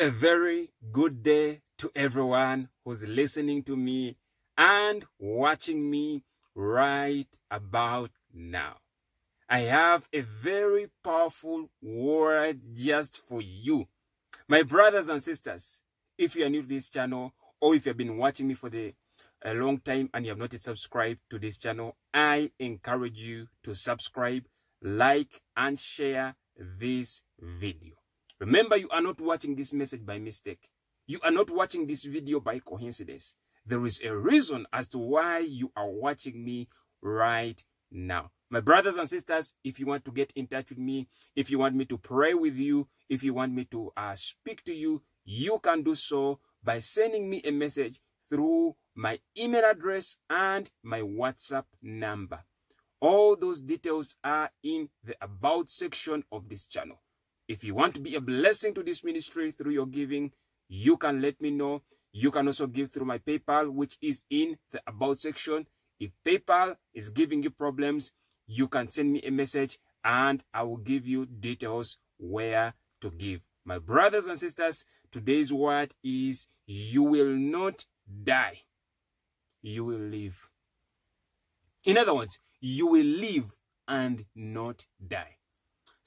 A very good day to everyone who's listening to me and watching me right about now. I have a very powerful word just for you. My brothers and sisters, if you are new to this channel or if you have been watching me for the, a long time and you have not yet subscribed to this channel, I encourage you to subscribe, like, and share this video. Remember, you are not watching this message by mistake. You are not watching this video by coincidence. There is a reason as to why you are watching me right now. My brothers and sisters, if you want to get in touch with me, if you want me to pray with you, if you want me to uh, speak to you, you can do so by sending me a message through my email address and my WhatsApp number. All those details are in the About section of this channel. If you want to be a blessing to this ministry through your giving, you can let me know. You can also give through my PayPal, which is in the About section. If PayPal is giving you problems, you can send me a message and I will give you details where to give. My brothers and sisters, today's word is you will not die. You will live. In other words, you will live and not die.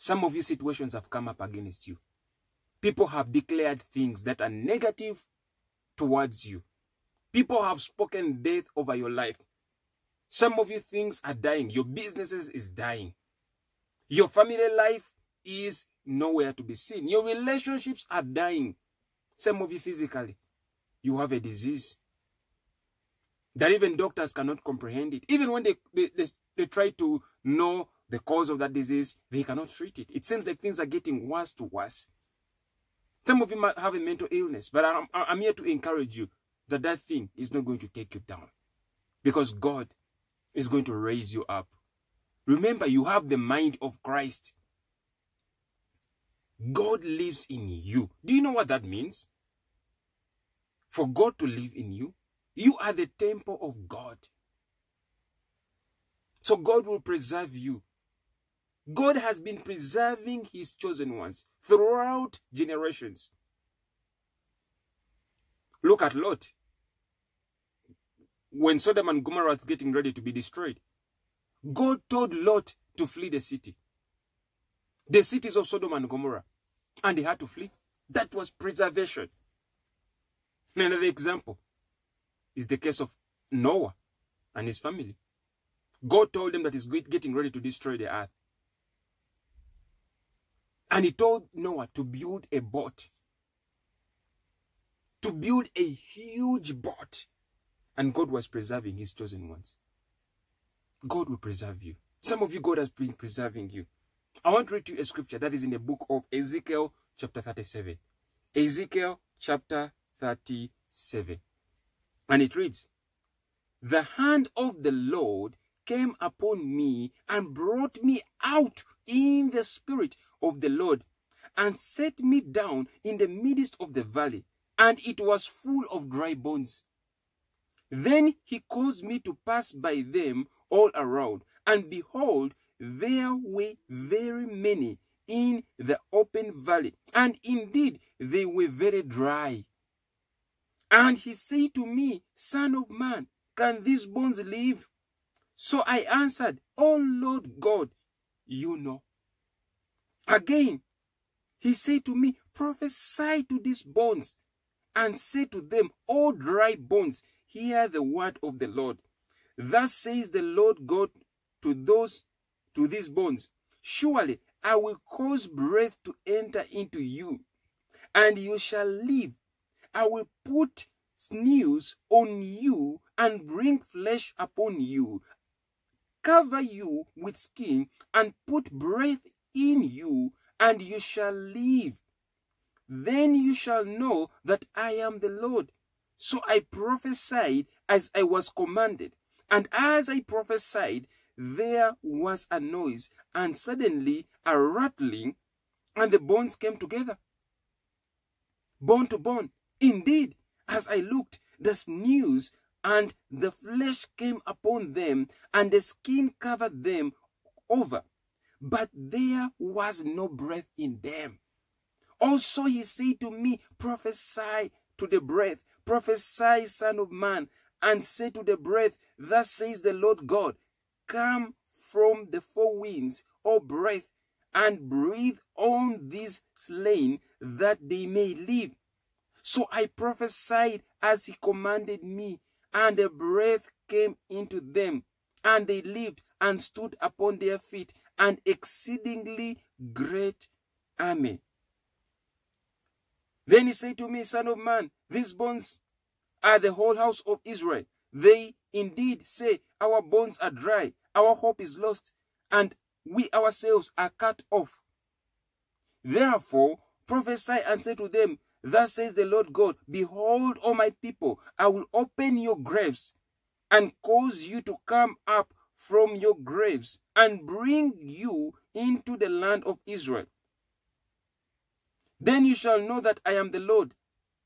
Some of you situations have come up against you. People have declared things that are negative towards you. People have spoken death over your life. Some of you things are dying. Your businesses is dying. Your family life is nowhere to be seen. Your relationships are dying. Some of you physically, you have a disease that even doctors cannot comprehend it. Even when they, they, they, they try to know the cause of that disease, they cannot treat it. It seems like things are getting worse to worse. Some of you might have a mental illness, but I'm, I'm here to encourage you that that thing is not going to take you down because God is going to raise you up. Remember, you have the mind of Christ. God lives in you. Do you know what that means? For God to live in you, you are the temple of God. So God will preserve you. God has been preserving his chosen ones throughout generations. Look at Lot. When Sodom and Gomorrah was getting ready to be destroyed, God told Lot to flee the city. The cities of Sodom and Gomorrah. And he had to flee. That was preservation. Another example is the case of Noah and his family. God told them that he's getting ready to destroy the earth. And he told Noah to build a boat. To build a huge boat. And God was preserving his chosen ones. God will preserve you. Some of you, God has been preserving you. I want to read you a scripture that is in the book of Ezekiel, chapter 37. Ezekiel, chapter 37. And it reads, The hand of the Lord came upon me and brought me out in the spirit of the Lord and set me down in the midst of the valley, and it was full of dry bones. Then he caused me to pass by them all around, and behold, there were very many in the open valley, and indeed they were very dry. And he said to me, Son of man, can these bones live? So I answered, Oh Lord God, you know. Again, he said to me, Prophesy to these bones and say to them, O dry bones, hear the word of the Lord. Thus says the Lord God to those, to these bones, Surely I will cause breath to enter into you, and you shall live. I will put sinews on you and bring flesh upon you, cover you with skin, and put breath in you, and you shall live. Then you shall know that I am the Lord. So I prophesied as I was commanded, and as I prophesied, there was a noise, and suddenly a rattling, and the bones came together, bone to bone. Indeed, as I looked, the sinews and the flesh came upon them, and the skin covered them over, but there was no breath in them. Also, he said to me, Prophesy to the breath, prophesy, Son of Man, and say to the breath, Thus says the Lord God, Come from the four winds, O breath, and breathe on these slain that they may live. So I prophesied as he commanded me, and a breath came into them, and they lived and stood upon their feet, an exceedingly great army. Then he said to me, Son of man, these bones are the whole house of Israel. They indeed say, Our bones are dry, our hope is lost, and we ourselves are cut off. Therefore, prophesy and say to them, Thus says the Lord God, Behold, O my people, I will open your graves and cause you to come up from your graves and bring you into the land of Israel. Then you shall know that I am the Lord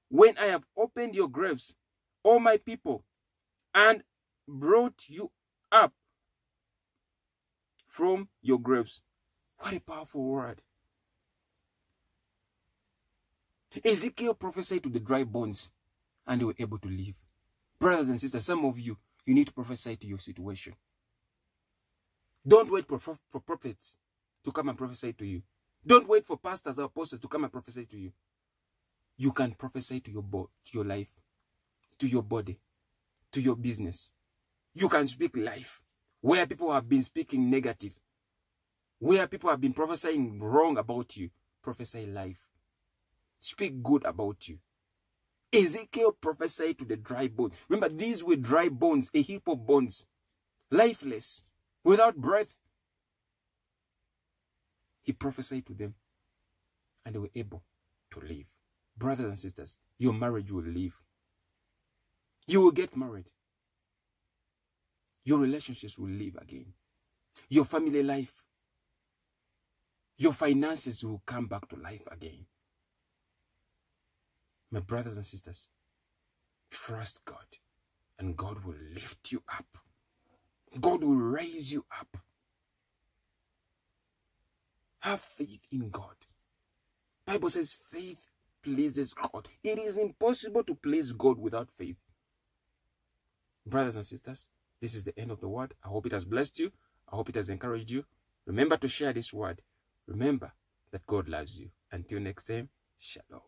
when I have opened your graves, O my people, and brought you up from your graves. What a powerful word. Ezekiel prophesied to the dry bones and they were able to live. Brothers and sisters, some of you, you need to prophesy to your situation. Don't wait for, for prophets to come and prophesy to you. Don't wait for pastors or apostles to come and prophesy to you. You can prophesy to your, to your life, to your body, to your business. You can speak life where people have been speaking negative, where people have been prophesying wrong about you. Prophesy life speak good about you. Ezekiel prophesied to the dry bones. Remember, these were dry bones, a heap of bones, lifeless, without breath. He prophesied to them, and they were able to live. Brothers and sisters, your marriage will live. You will get married. Your relationships will live again. Your family life, your finances will come back to life again. My brothers and sisters, trust God and God will lift you up. God will raise you up. Have faith in God. Bible says faith pleases God. It is impossible to please God without faith. Brothers and sisters, this is the end of the word. I hope it has blessed you. I hope it has encouraged you. Remember to share this word. Remember that God loves you. Until next time, shalom.